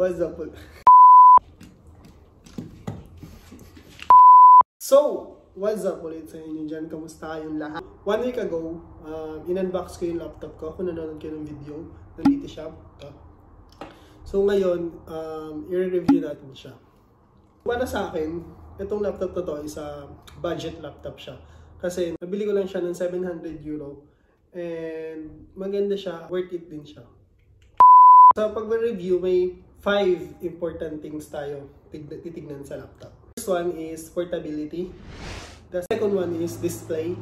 What's up? So, what's up ulit sa inyo dyan? Kamusta yung lahat? One week ago, uh, in-unbox ko yung laptop ko. Kung nanonood kayo ng video, nandito siya. Ito. So ngayon, um, i-review natin siya. Para sa akin, itong laptop na to is a budget laptop siya. Kasi nabili ko lang siya ng 700 euro. And maganda siya, worth it din siya. Sa pag-review, may 5 important things tayo titignan sa laptop. First one is portability. The second one is display.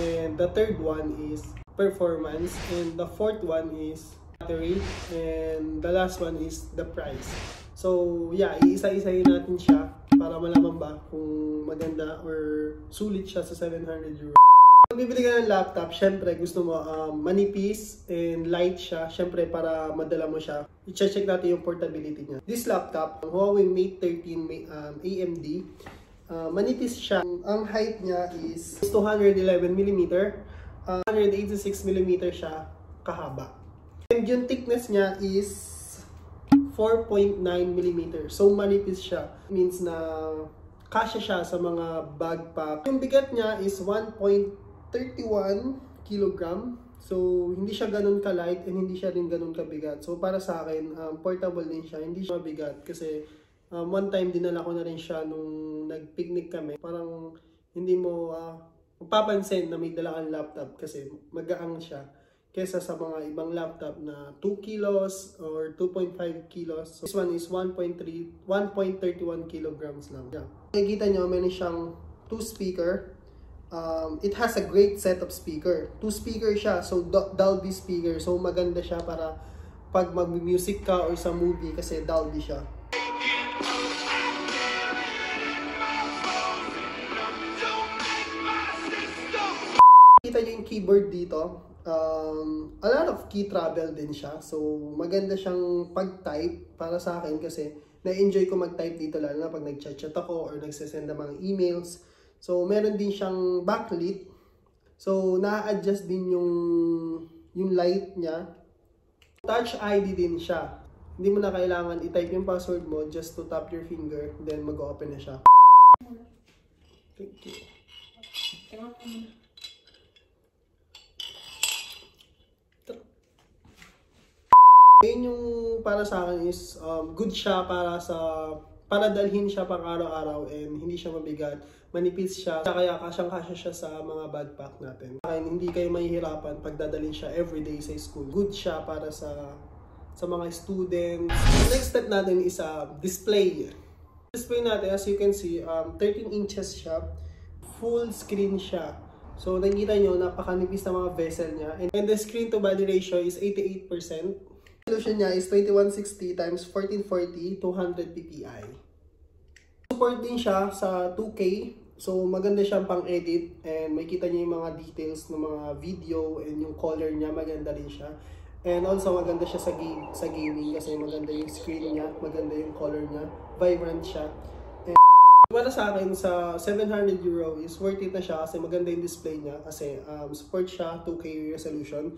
And the third one is performance. And the fourth one is battery. And the last one is the price. So, yeah, iisa-isahin natin siya para malaman ba kung maganda or sulit siya sa 700 euro. Pag bibili ka ng laptop, syempre gusto mo um, manipis and light siya. Syempre para madala mo siya. I-check natin yung portability niya. This laptop, Huawei Mate 13 um, AMD, uh, manipis siya. Ang height niya is 211mm. Uh, 186mm siya kahaba. And yung thickness niya is 4.9mm. So manipis siya. Means na kasya siya sa mga backpack. Yung bigat niya is 1.31 kilogram. So, hindi siya ganun ka-light and hindi siya rin ganun kabigat. So, para sa akin, um, portable din siya. Hindi siya mabigat kasi um, one time dinala ko na rin siya nung nag-picnic kami. Parang hindi mo uh, mapapansin na may dala kang laptop kasi magaang siya kesa sa mga ibang laptop na 2 kilos or 2.5 kilos. So, this one is 1.3 1.31 kilograms lang. Yeah. Nakikita nyo, meron siyang 2 speaker. Um, it has a great set of speaker. 2 speaker siya, so Dolby speaker. So maganda siya para pag mag-music ka or sa movie kasi Dolby siya. Kita nyo yung keyboard dito. Um, a lot of key travel din siya. So, maganda siyang pag-type para sa akin kasi na-enjoy ko mag-type dito lalo na pag nag-chat-chat ako or nagsasend ng mga emails. So, meron din siyang backlit. So, na-adjust din yung, yung light niya. Touch ID din siya. Hindi mo na kailangan i-type yung password mo just to tap your finger then mag-open na siya. Thank you. Yun yung para sa akin is um, good siya para sa para siya pang araw-araw and hindi siya mabigat. Manipis siya, kaya kasyang-kasya siya sa mga backpack natin. Kaya hindi kayo mahihirapan pag dadalhin siya everyday sa school. Good siya para sa sa mga students. The next step natin is uh, display. Display natin, as you can see, um, 13 inches siya. Full screen siya. So, nakikita nyo, napakanipis na mga vessel niya. And the screen to body ratio is 88% resolution niya is 2160 times 1440 200 ppi. Support din siya sa 2K. So maganda siyang pang-edit and makita niyo yung mga details ng mga video and yung color niya maganda rin siya. And also maganda siya sa game sa gaming kasi maganda yung screen niya, maganda yung color niya, vibrant siya. And para sa akin sa 700 euro is worth it na siya kasi maganda yung display niya kasi um, support siya 2K resolution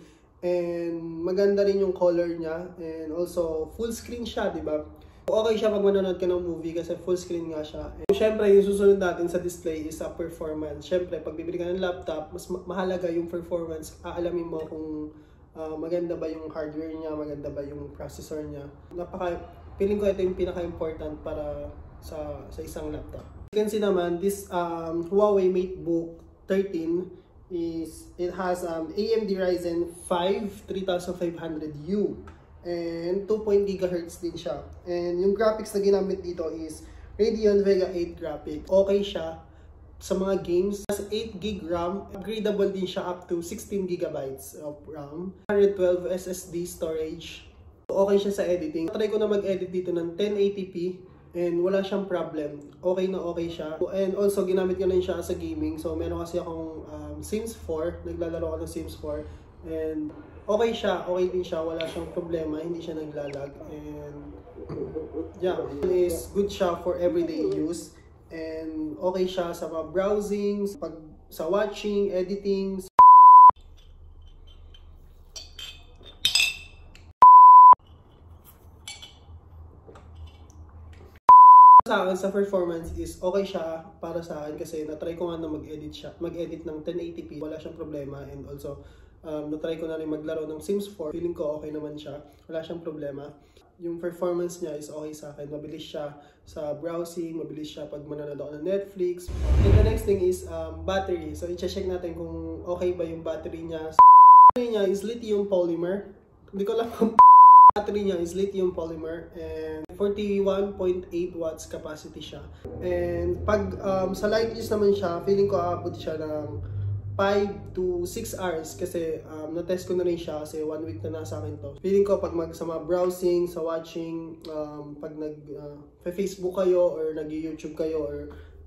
And maganda rin yung color niya. And also, full screen siya, di ba? Okay siya pag manonood ka ng movie kasi full screen nga siya. And syempre, yung susunod natin sa display is a performance. Syempre, pag bibili ka ng laptop, mas mahalaga yung performance. Aalamin mo kung uh, maganda ba yung hardware niya, maganda ba yung processor niya. Napaka, feeling ko ito yung pinaka-important para sa, sa isang laptop. You can see naman, this um, Huawei MateBook 13 is it has um, AMD Ryzen 5 3500U and 2. GHz din siya. And yung graphics na ginamit dito is Radeon Vega 8 graphic. Okay siya sa mga games. Has 8 GB RAM. Upgradable din siya up to 16 GB of RAM. 112 SSD storage. Okay siya sa editing. Try ko na mag-edit dito ng 1080p and wala siyang problem. Okay na okay siya. And also, ginamit ko na siya sa gaming. So, meron kasi akong um, Sims 4. Naglalaro ako ng Sims 4. And okay siya. Okay din siya. Wala siyang problema. Hindi siya naglalag. And yeah, is good siya for everyday use. And okay siya sa mga browsing, pag, sa watching, editing, Sa akin, sa performance is okay siya para sa akin kasi na-try ko nga na mag-edit siya. Mag-edit ng 1080p, wala siyang problema. And also, um, na-try ko na rin maglaro ng Sims 4. Feeling ko okay naman siya. Wala siyang problema. Yung performance niya is okay sa akin. Mabilis siya sa browsing, mabilis siya pag manonood ako ng Netflix. And the next thing is um, battery. So, i-check natin kung okay ba yung battery niya. Battery niya is lithium polymer. Hindi ko alam kung battery niya is lithium polymer and 41.8 watts capacity siya. And pag um, sa light use naman siya, feeling ko aabot siya ng 5 to 6 hours kasi um, na-test ko na rin siya kasi one week na nasa akin to. Feeling ko pag mag sa mga browsing, sa watching, um, pag nag uh, Facebook kayo or nag-YouTube kayo or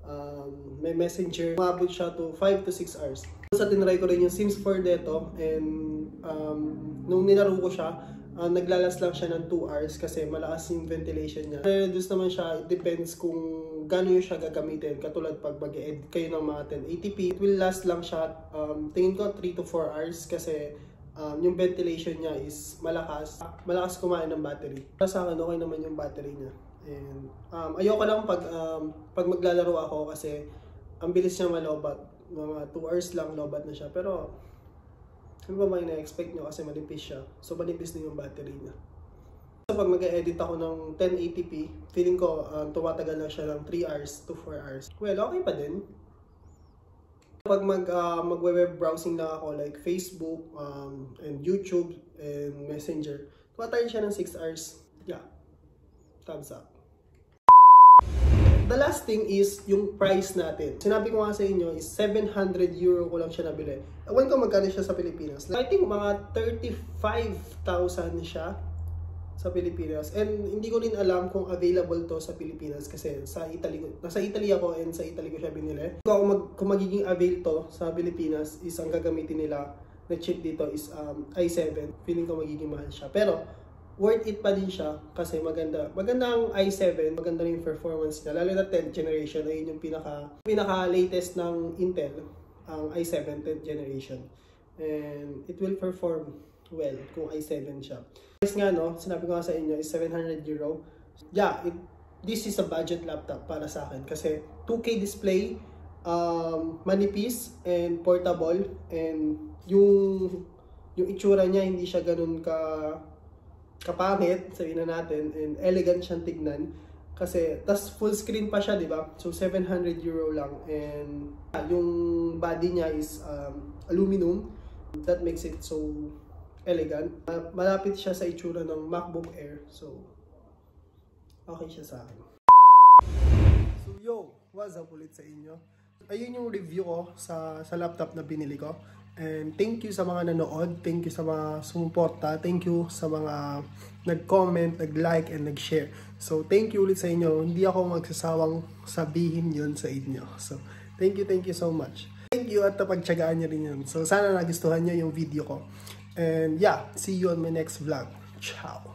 um, may messenger, maabot siya to 5 to 6 hours. Sa tinry ko rin yung Sims 4 dito and um, nung nilaro ko siya, uh, naglalas lang siya ng 2 hours kasi malakas yung ventilation niya. Reduce naman siya, it depends kung gano'n siya gagamitin. Katulad pag mag-edit kayo ng mga 1080p, it will last lang siya, um, tingin ko 3 to 4 hours kasi um, yung ventilation niya is malakas. Malakas kumain ng battery. Para sa akin, okay naman yung battery niya. And um, ayoko lang pag, um, pag maglalaro ako kasi ang bilis niya malobat. Mga 2 hours lang lobat na siya. Pero ano ba may na-expect nyo kasi manipis siya. So manipis na yung battery niya. So pag mag-edit ako ng 1080p, feeling ko um, tumatagal lang siya ng 3 hours to 4 hours. Well, okay pa din. Pag mag, uh, mag-web browsing lang ako like Facebook um, and YouTube and Messenger, tumatagal siya ng 6 hours. Yeah. Thumbs up. The last thing is yung price natin. Sinabi ko nga sa inyo is 700 euro ko lang siya nabili. Ewan ko magkano siya sa Pilipinas. I think mga 35,000 siya sa Pilipinas. And hindi ko rin alam kung available to sa Pilipinas kasi sa Italy, nasa Italy ako and sa Italy ko siya binili. Kung, mag, kung magiging avail to sa Pilipinas is ang gagamitin nila na chip dito is um, i7. Feeling ko magiging mahal siya. Pero worth it pa din siya kasi maganda. Maganda ang i7, maganda rin yung performance niya. Lalo na 10th generation, ayun yung pinaka, pinaka latest ng Intel, ang i7 10th generation. And it will perform well kung i7 siya. Price nga no, sinabi ko nga sa inyo is 700 euro. Yeah, it, this is a budget laptop para sa akin kasi 2K display, um, manipis and portable and yung yung itsura niya hindi siya ganun ka kapangit, sabihin na natin, and elegant siyang tignan. Kasi, tas full screen pa siya, di ba? So, 700 euro lang. And, yung body niya is um, aluminum. That makes it so elegant. Malapit siya sa itsura ng MacBook Air. So, okay siya sa akin. So, yo! What's up ulit sa inyo? Ayun yung review ko sa, sa laptop na binili ko. And thank you sa mga nanood, thank you sa mga sumuporta, thank you sa mga nag-comment, nag-like, and nag-share. So, thank you ulit sa inyo. Hindi ako magsasawang sabihin yon sa inyo. So, thank you, thank you so much. Thank you at napagtsagaan nyo rin yun. So, sana nagustuhan nyo yung video ko. And yeah, see you on my next vlog. Ciao!